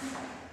Okay.